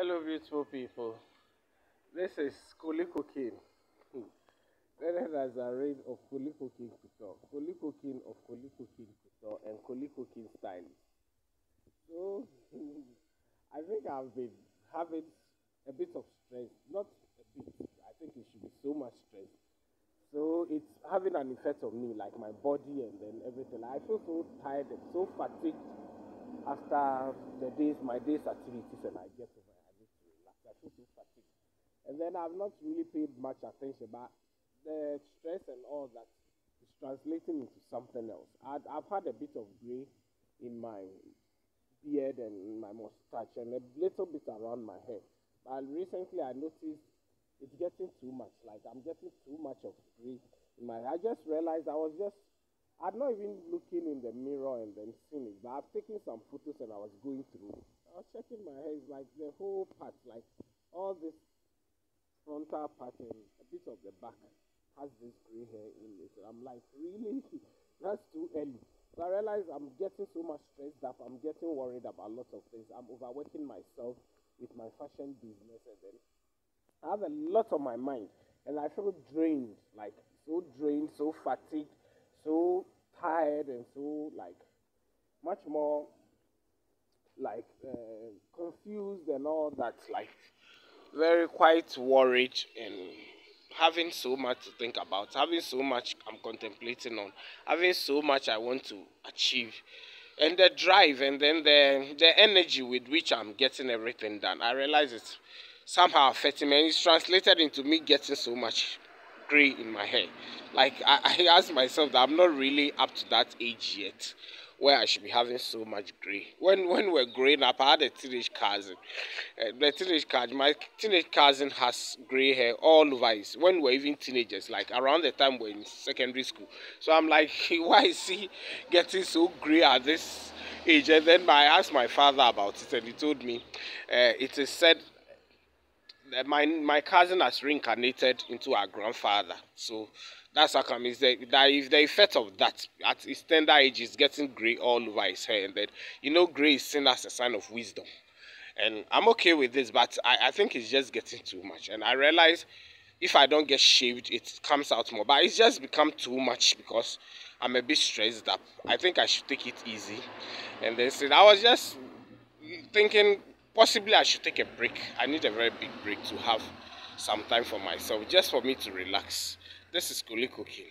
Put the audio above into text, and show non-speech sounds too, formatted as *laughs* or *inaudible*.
Hello, beautiful people. This is Kolikoking. Known as a range of Kolikoking Couture. Kolikoking of Kolikoking Couture and Kolikoking Stylist. So, *laughs* I think I've been having a bit of stress. Not a bit, I think it should be so much stress. So, it's having an effect on me, like my body and then everything. I feel so tired and so fatigued after the days, my day's activities, and I get over And then I've not really paid much attention, but the stress and all that is translating into something else. i have had a bit of gray in my beard and my mustache and a little bit around my head. But recently I noticed it's getting too much. Like I'm getting too much of gray in my I just realized I was just I'd not even looking in the mirror and then seeing it, but I've taken some photos and I was going through. I was checking my hair, it's like the whole part, like all this frontal pattern, a bit of the back has this gray hair in it. And I'm like, really? *laughs* That's too early. So I realize I'm getting so much stressed up. I'm getting worried about lots of things. I'm overworking myself with my fashion business, and then I have a lot on my mind, and I feel drained, like so drained, so fatigued, so tired, and so like much more like uh, confused and all that. Like very quite worried and having so much to think about, having so much I'm contemplating on, having so much I want to achieve, and the drive and then the the energy with which I'm getting everything done. I realize it's somehow affecting me, and it's translated into me getting so much gray in my hair. Like I, I ask myself that I'm not really up to that age yet where I should be having so much gray. When when we we're growing up, I had a teenage cousin. Uh, the teenage cousin, my teenage cousin has gray hair all over his. When we we're even teenagers, like around the time we we're in secondary school. So I'm like, *laughs* why is he getting so gray at this age? And then I asked my father about it, and he told me uh, it is said my my cousin has reincarnated into our grandfather. So that's how come is that if the effect of that at his tender age is getting grey all over his hair, and that you know grey is seen as a sign of wisdom. And I'm okay with this, but I, I think it's just getting too much. And I realize if I don't get shaved, it comes out more. But it's just become too much because I'm a bit stressed up. I think I should take it easy. And then said I was just thinking possibly I should take a break. I need a very big break to have some time for myself, just for me to relax. This is Kuli Cooking.